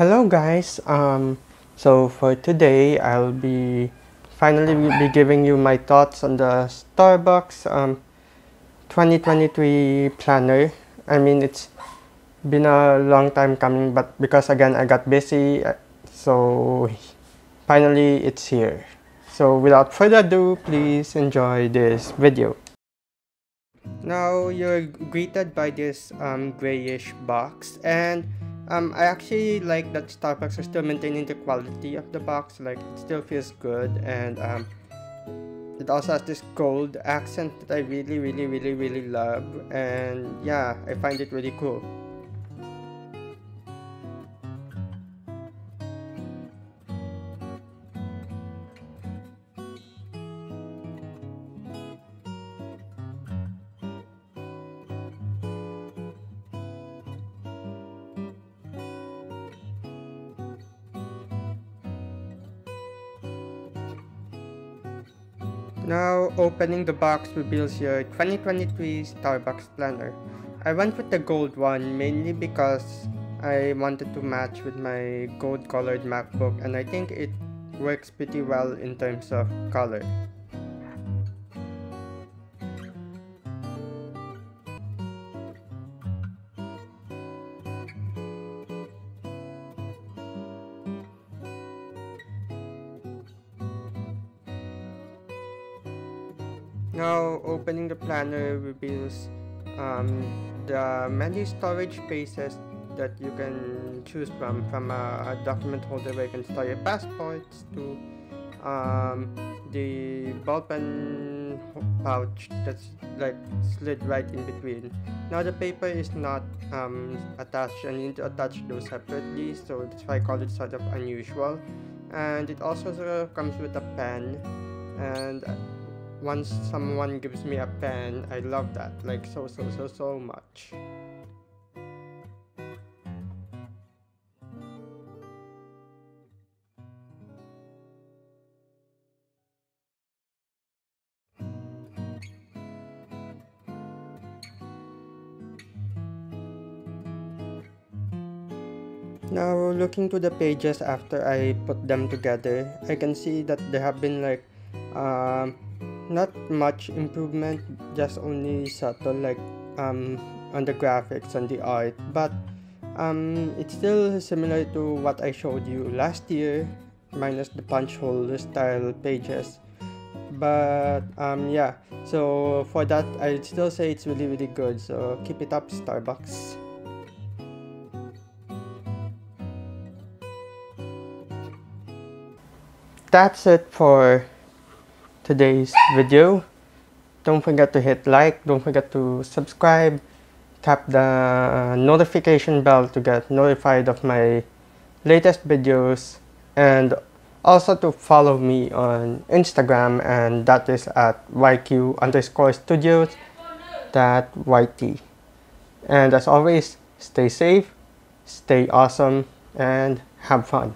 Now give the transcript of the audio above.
Hello guys, um, so for today I'll be finally be giving you my thoughts on the Starbucks um, 2023 planner. I mean it's been a long time coming but because again I got busy uh, so finally it's here. So without further ado, please enjoy this video. Now you're greeted by this um, grayish box and um, I actually like that Starbucks are still maintaining the quality of the box, like it still feels good and um, it also has this gold accent that I really really really really love and yeah, I find it really cool. Now, opening the box reveals your 2023 Starbucks planner. I went with the gold one mainly because I wanted to match with my gold colored MacBook and I think it works pretty well in terms of color. Now, opening the planner reveals um, the many storage spaces that you can choose from, from a, a document holder where you can store your passports to um, the ballpen pouch that's like slid right in between. Now the paper is not um, attached and you need to attach those separately so that's why I call it sort of unusual and it also sort of comes with a pen and once someone gives me a pen, I love that, like so, so, so, so much. Now, looking to the pages after I put them together, I can see that there have been like um, not much improvement just only subtle like um, on the graphics and the art. But um, it's still similar to what I showed you last year minus the punch hole style pages. But um, yeah. So for that I'd still say it's really really good. So keep it up Starbucks. That's it for today's video. Don't forget to hit like, don't forget to subscribe, tap the notification bell to get notified of my latest videos and also to follow me on Instagram and that is at YQ underscore studios that YT. And as always, stay safe, stay awesome, and have fun.